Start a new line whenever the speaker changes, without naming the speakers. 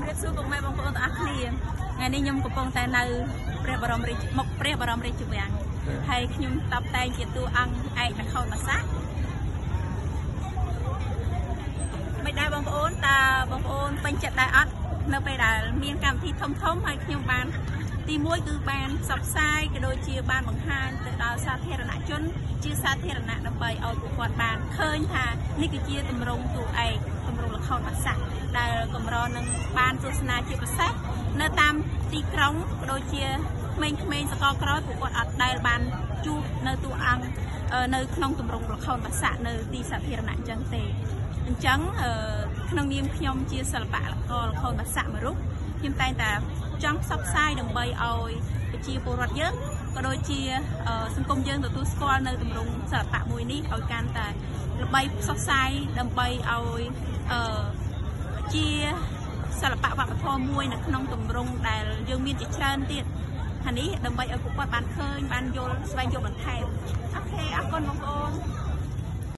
ជំរាបសួរពុកម៉ែបងប្អូនទាំងអស់គ្នាថ្ងៃនេះខ្ញុំកំពុងតែនៅព្រះបរមរាជមុខព្រះបរមរាជវាំងហើយខ្ញុំតបតែងជាតួអង្គឯកនខោនបាសាមិនដែរបងប្អូនតើបងប្អូនពេញចិត្តដែរអត់នៅពេលដែលមានកម្មវិធីធំធំហើយខ្ញុំបាន ទី1គឺបានផ្សព្វផ្សាយក៏ដូចជាបានបង្ហាញទៅដល់សាធារណជន ជាសាធារណៈដើម្បីឲ្យពួកគាត់បានឃើញថានេះគឺជាទម្រង់តួឯកទម្រង់ល្ខោនបាសាក់ ដែលកម្រនឹងបានទស្សនាជាពិសេសនៅតាមទីក្រុងក៏ដូចជាក្មេងៗសកលក្រោយពួកគាត់អត់ដែលបានជួបនៅតួអង្គនៅក្នុងទម្រង់ល្ខោនបាសាក់នៅទីសាធារណៈអញ្ចឹងទេអញ្ចឹងក្នុងនាមខ្ញុំជាសិល្បៈករល្ខោនបាសាក់មួយរូបខ្ញុំតែងតែចង់ផ្សព្វផ្សាយដើម្បីឲ្យប្រជាពលរដ្ឋយើងក៏ដូចជាសង្គមយើងទទួលស្គាល់នៅទម្រង់សិល្បៈមួយនេះឲ្យកាន់តែល្បីផ្សព្វផ្សាយដើម្បីឲ្យអឺ ជាសិល្បៈវប្បធម៌មួយនៅក្នុងទម្រង់ដែលយើងមានជាច្រើនទៀតថានេះដើម្បីឲ្យពួកគាត់បានឃើញបានយល់ស្វែងយល់បន្ថែមអូខេអរគុណបងប្អូន